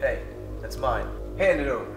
Hey, that's mine. Hand it over.